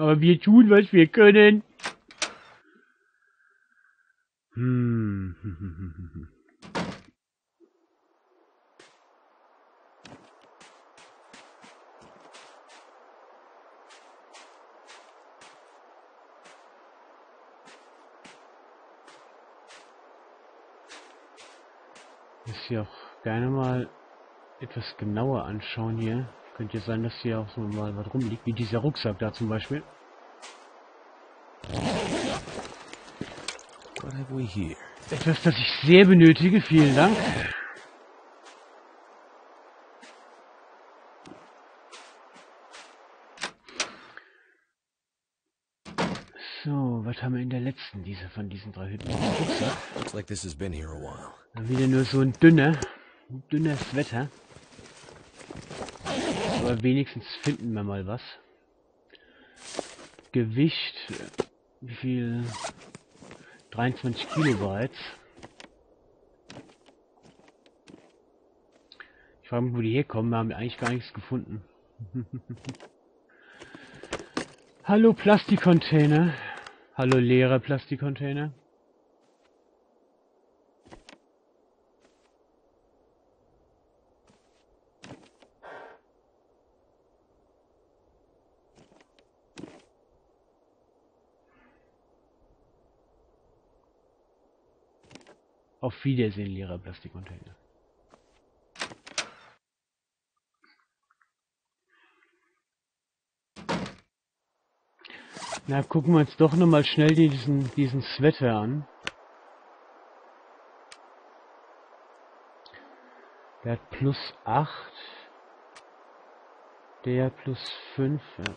Aber wir tun, was wir können. Hm. Das hier auch gerne mal etwas genauer anschauen hier. Könnte ja sein, dass hier auch so mal was rumliegt, wie dieser Rucksack da zum Beispiel. What have we here? Etwas, das ich sehr benötige, vielen Dank. So, was haben wir in der letzten dieser von diesen drei Hütten? Rucksack. Looks like this has been here a while. Wieder nur so ein dünner, ein dünnes Wetter. Aber wenigstens finden wir mal was. Gewicht, wie viel? 23 Kilo bereits. Ich frage mich, wo die herkommen. Wir haben eigentlich gar nichts gefunden. Hallo Plastikcontainer. Hallo leere Plastikcontainer. Auf Wiedersehen, leerer Plastikcontainer. Na, gucken wir uns doch nochmal schnell diesen, diesen Sweater an. Der hat plus 8. Der plus 5. Ja.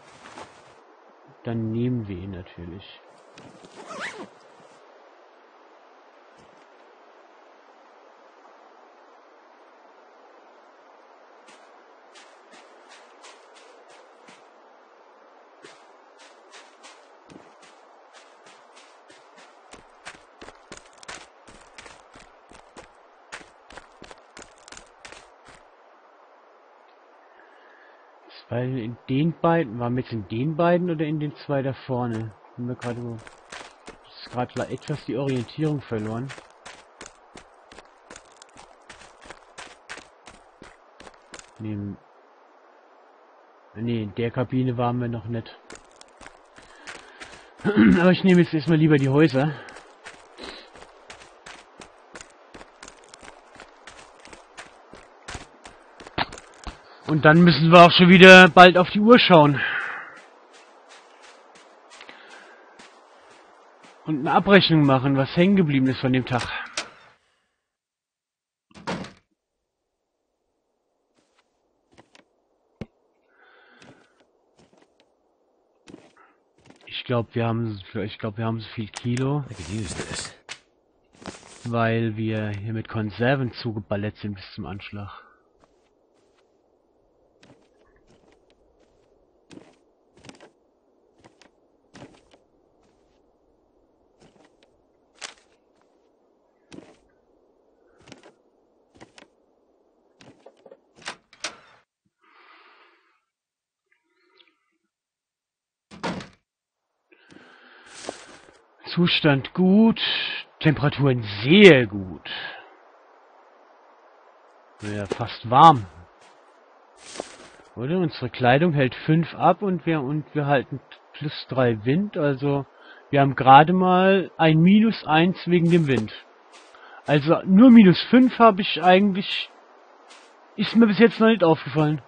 Dann nehmen wir ihn natürlich. Weil in den beiden, waren wir jetzt in den beiden oder in den zwei da vorne? Haben wir gerade so, ist gerade etwas die Orientierung verloren. Nee, nee, in der Kabine waren wir noch nicht. Aber ich nehme jetzt erstmal lieber die Häuser. Und dann müssen wir auch schon wieder bald auf die Uhr schauen. Und eine Abrechnung machen, was hängen geblieben ist von dem Tag. Ich glaube, wir haben, ich glaube, wir haben so viel Kilo, weil wir hier mit Konserven zugeballert sind bis zum Anschlag. Zustand gut, Temperaturen sehr gut. Ja, fast warm. Oder? Unsere Kleidung hält 5 ab und wir und wir halten plus 3 Wind, also wir haben gerade mal ein minus 1 wegen dem Wind. Also nur minus 5 habe ich eigentlich ist mir bis jetzt noch nicht aufgefallen.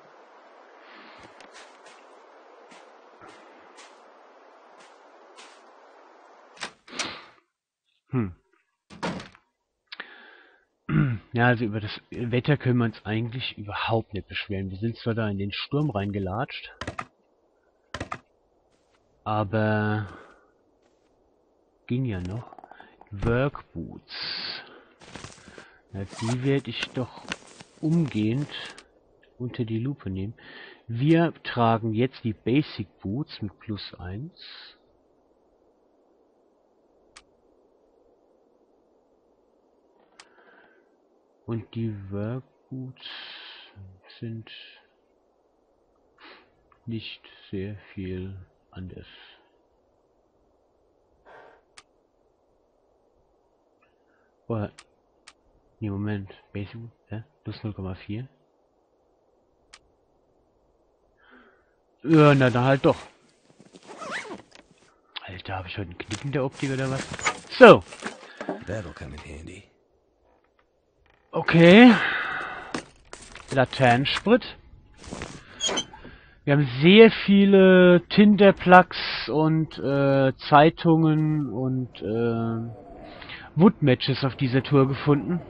Hm. Ja, also über das Wetter können wir uns eigentlich überhaupt nicht beschweren. Wir sind zwar da in den Sturm reingelatscht, aber ging ja noch. Workboots. Ja, die werde ich doch umgehend unter die Lupe nehmen. Wir tragen jetzt die Basic Boots mit plus 1. Und die Workboots sind nicht sehr viel anders. Oder, nee, Moment, Basic, hä? Plus 0,4. Ja, na dann halt doch. Alter, habe ich heute einen Knick in der Optik oder was? So, That'll come in handy. Okay. Laternensprit. Wir haben sehr viele Tinderplugs und äh, Zeitungen und äh, Woodmatches auf dieser Tour gefunden.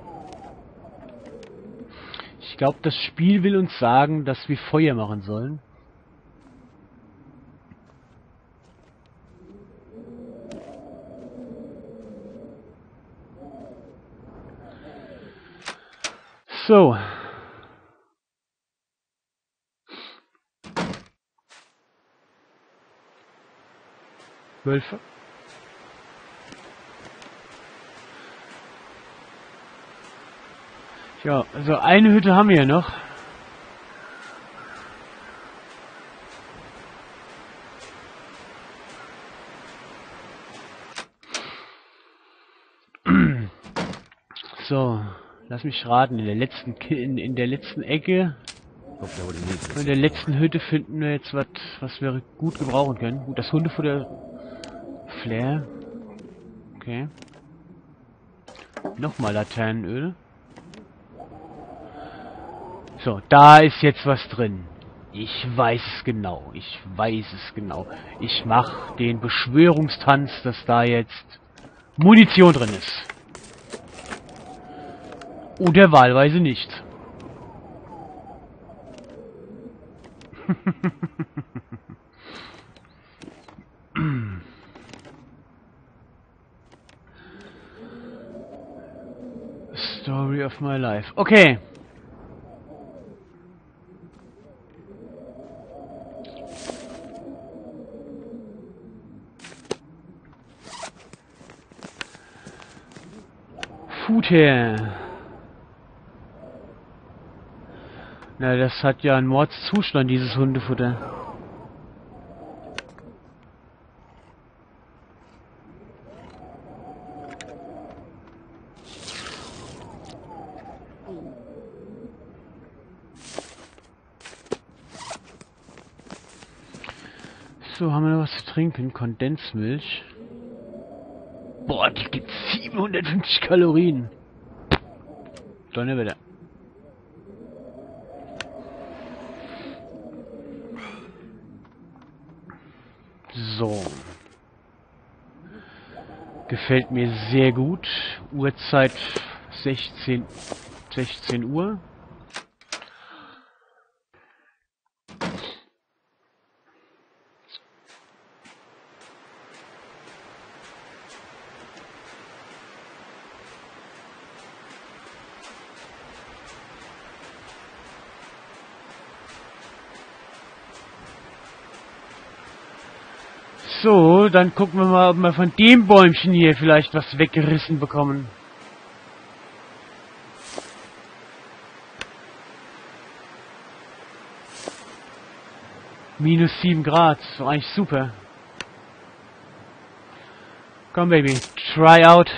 Ich glaube, das Spiel will uns sagen, dass wir Feuer machen sollen. So. Wölfe. Ja, also eine Hütte haben wir noch. So, lass mich raten, in der letzten in, in der letzten Ecke, in der letzten Hütte finden wir jetzt was, was wir gut gebrauchen können. Gut, das Hundefutter Flair. Okay. Nochmal Laternenöl. So, da ist jetzt was drin. Ich weiß es genau. Ich weiß es genau. Ich mach den Beschwörungstanz, dass da jetzt Munition drin ist. Oder wahlweise nicht. Story of my life. Okay. Futter. Na, das hat ja einen Mordszustand, dieses Hundefutter. So, haben wir noch was zu trinken? Kondensmilch. Boah, die gibt 750 Kalorien. Donnerwetter. So. Gefällt mir sehr gut. Uhrzeit 16, 16 Uhr. So, dann gucken wir mal, ob wir von dem Bäumchen hier vielleicht was weggerissen bekommen. Minus 7 Grad, doch eigentlich super. Komm, Baby, try out.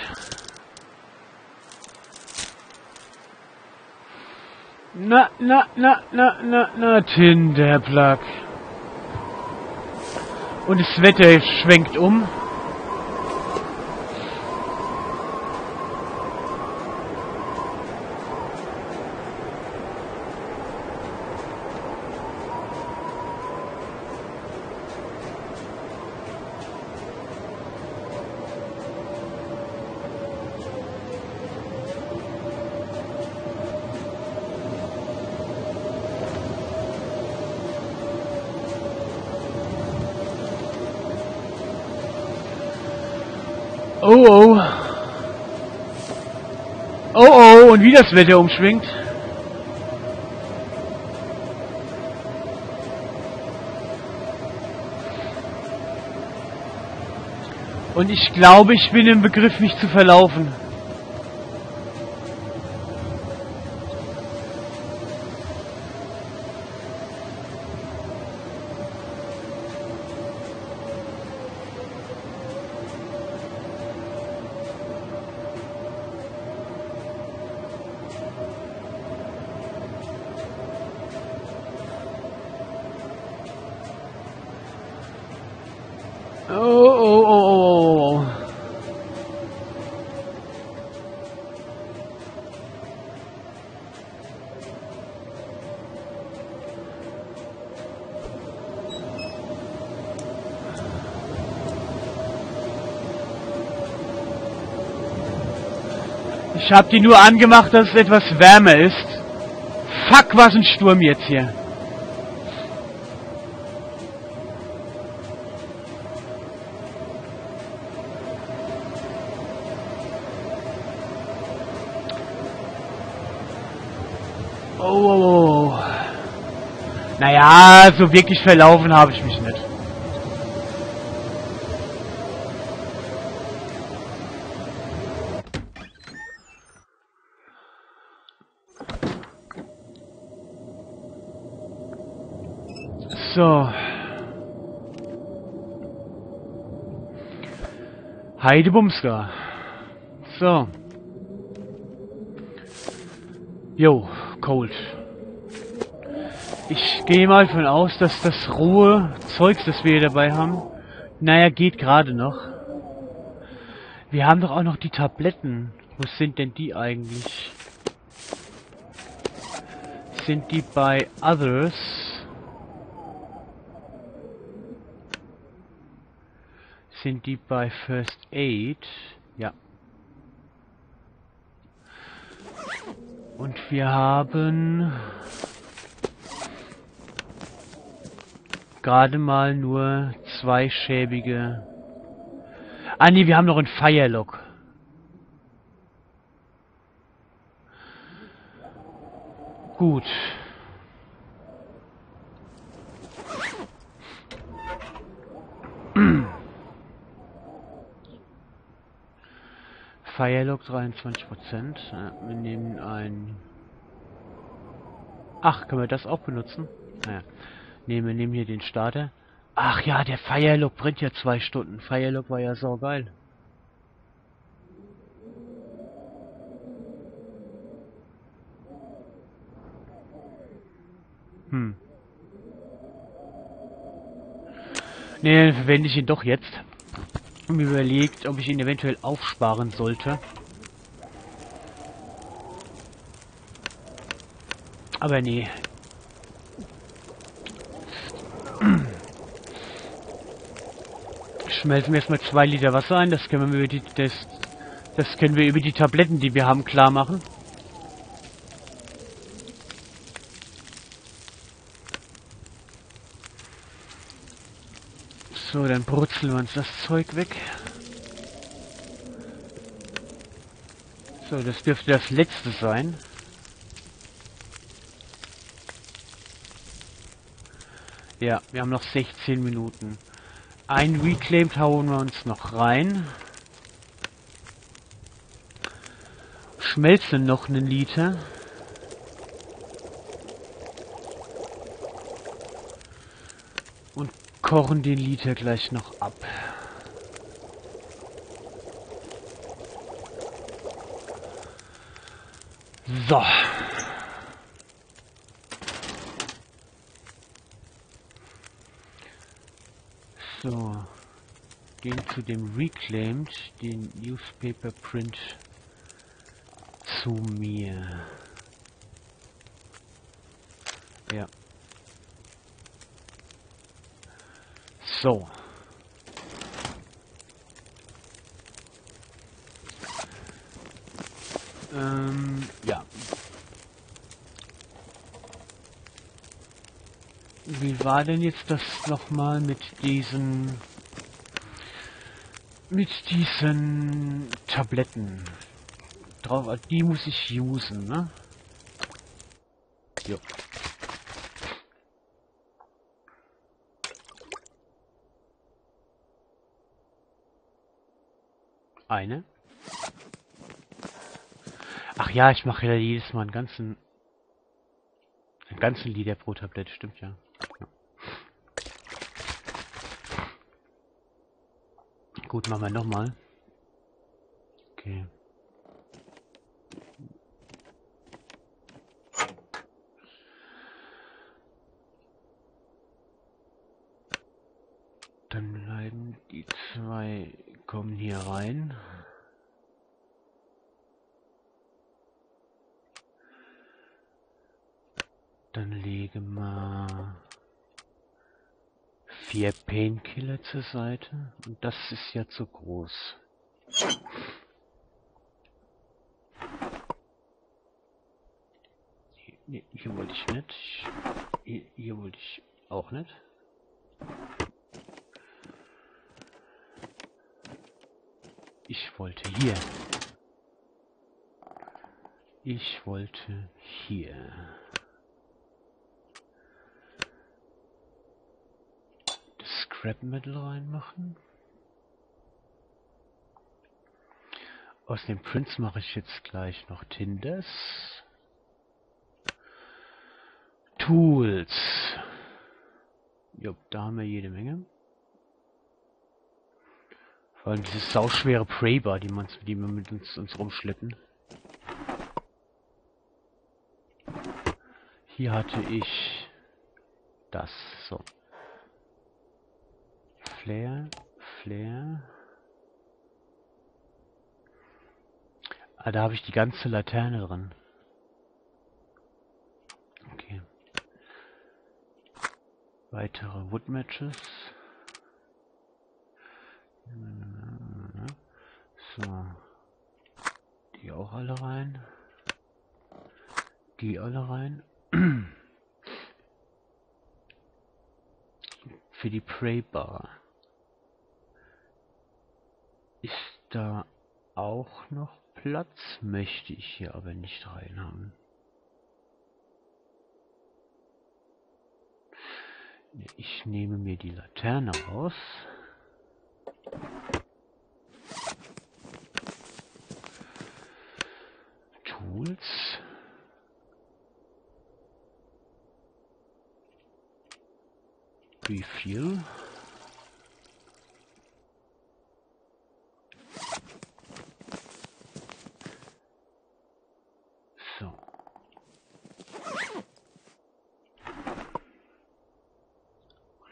Na, na, na, na, na, na, Tinderplug. Und das Wetter schwenkt um. Oh oh. Oh oh, und wie das Wetter umschwingt. Und ich glaube, ich bin im Begriff, mich zu verlaufen. Ich habe die nur angemacht, dass es etwas wärmer ist. Fuck, was ein Sturm jetzt hier. Oh, oh, oh. oh. Naja, so wirklich verlaufen habe ich mich nicht. So. Heidebumska. So. Jo, cold. Ich gehe mal von aus, dass das rohe Zeugs, das wir hier dabei haben, naja, geht gerade noch. Wir haben doch auch noch die Tabletten. Wo sind denn die eigentlich? Sind die bei Others? Sind die bei First Aid? Ja. Und wir haben gerade mal nur zwei schäbige... Ah nee, wir haben noch ein Firelock. Gut. Firelock 23%. Ja, wir nehmen ein... Ach, können wir das auch benutzen? Naja. Ne, wir nehmen hier den Starter. Ach ja, der Firelock brennt ja zwei Stunden. Firelock war ja so geil. Hm. Ne, verwende ich ihn doch jetzt. Mir überlegt, ob ich ihn eventuell aufsparen sollte. Aber nee, schmelzen wir erstmal zwei Liter Wasser ein. Das können wir über die, das, das können wir über die Tabletten, die wir haben, klar machen. So, dann brutzeln wir uns das Zeug weg. So, das dürfte das letzte sein. Ja, wir haben noch 16 Minuten. Ein Reclaimed hauen wir uns noch rein. Schmelzen noch einen Liter. Und kochen den Liter gleich noch ab. So. So. Gehen zu dem Reclaimed, den Newspaper Print zu mir. So. Ähm, ja. Wie war denn jetzt das nochmal mit diesen... mit diesen Tabletten? Drauf, die muss ich usen, ne? Jo. Eine. Ach ja, ich mache ja jedes Mal einen ganzen... einen ganzen Liter pro Tablette, stimmt ja. Gut, machen wir nochmal. Okay. Dann bleiben die zwei, kommen hier rein. Dann lege mal vier Painkiller zur Seite. Und das ist ja zu groß. Hier, hier wollte ich nicht. Hier, hier wollte ich auch nicht. Ich wollte hier. Ich wollte hier. Das Scrap Metal reinmachen. Aus dem Prince mache ich jetzt gleich noch Tinders. Tools. Jo, da haben wir jede Menge. Vor allem diese sauschwere Prey-Bar, die, die wir mit uns, uns rumschleppen. Hier hatte ich das. So. Flair, Flair. Ah, da habe ich die ganze Laterne drin. Okay. Weitere Wood Matches. So. Die auch alle rein. Die alle rein. Für die Prey Bar. Ist da auch noch Platz? Möchte ich hier aber nicht rein haben. Ich nehme mir die Laterne raus. Tools. Refuel. So.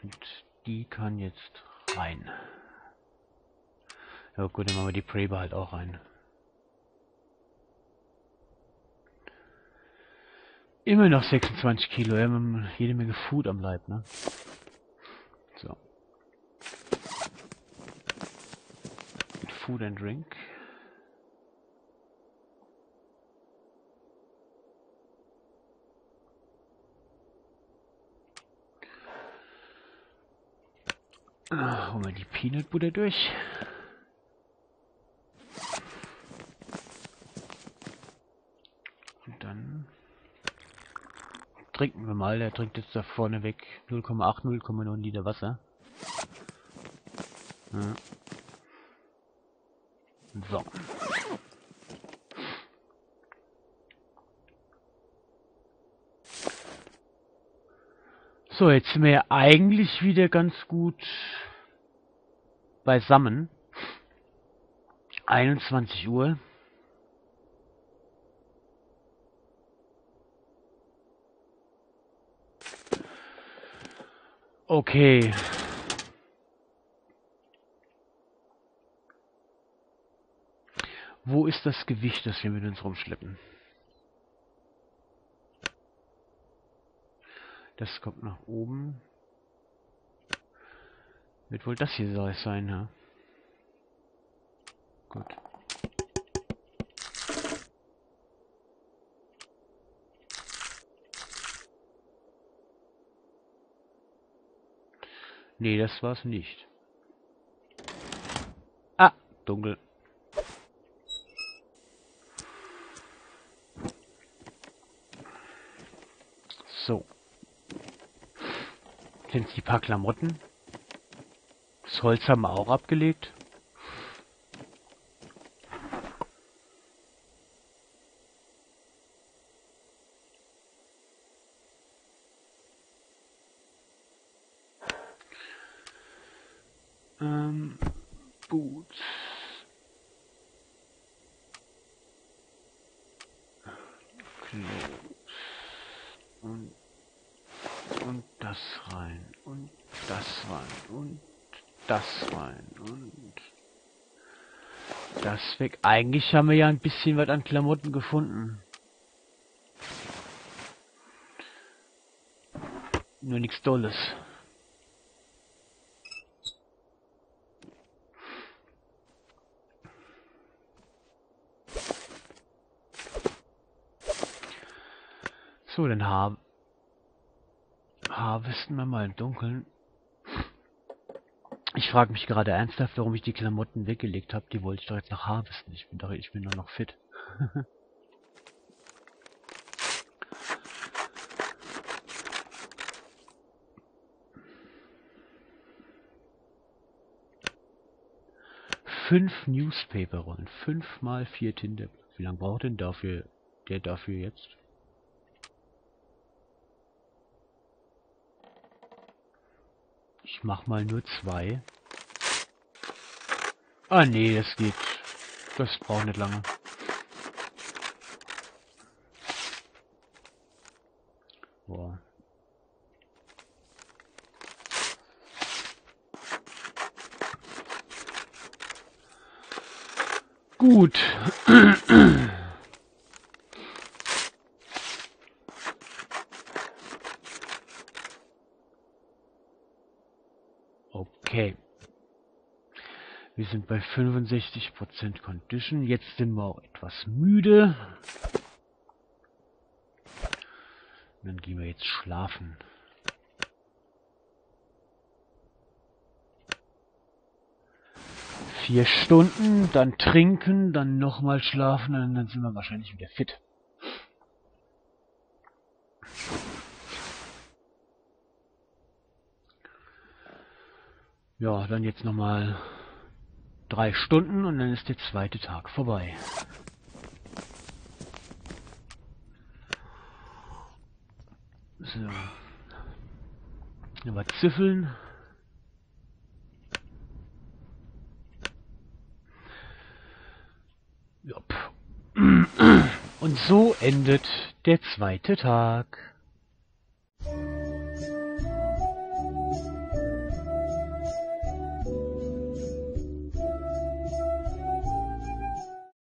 Und die kann jetzt rein. Ja gut, dann machen wir die Preber halt auch rein. Immer noch 26 Kilo, ja, jede Menge Food am Leib, ne? So. Food and Drink. Ah, holen wir die Peanut Butter durch. Trinken wir mal. Der trinkt jetzt da vorne weg 0,8, 0,9 Liter Wasser. Ja. So. So, jetzt sind wir eigentlich wieder ganz gut beisammen. 21 Uhr. Okay. Wo ist das Gewicht, das wir mit uns rumschleppen? Das kommt nach oben. Wird wohl das hier sein, ja? Gut. Nee, das war's nicht. Ah, dunkel. So. Sind die paar Klamotten. Das Holz haben wir auch abgelegt. Ähm, Boots. Clothes. Und, und das rein. Und das rein. Und das rein. Und das weg. Eigentlich haben wir ja ein bisschen was an Klamotten gefunden. Nur nichts Dolles. So, dann har harvesten wir mal im Dunkeln. Ich frage mich gerade ernsthaft, warum ich die Klamotten weggelegt habe. Die wollte ich doch jetzt noch harvesten. Ich bin doch, ich bin doch noch fit. Fünf Newspaper-Rollen. Fünf mal vier Tinte. Wie lange braucht denn dafür der dafür jetzt? Ich mach mal nur zwei. Ah nee, das geht. Das braucht nicht lange. Boah. Gut. Okay. Wir bei 65% Condition. Jetzt sind wir auch etwas müde. dann gehen wir jetzt schlafen. Vier Stunden, dann trinken, dann nochmal schlafen und dann sind wir wahrscheinlich wieder fit. Ja, dann jetzt nochmal drei Stunden und dann ist der zweite Tag vorbei. So. Aber Ziffeln. Und so endet der zweite Tag.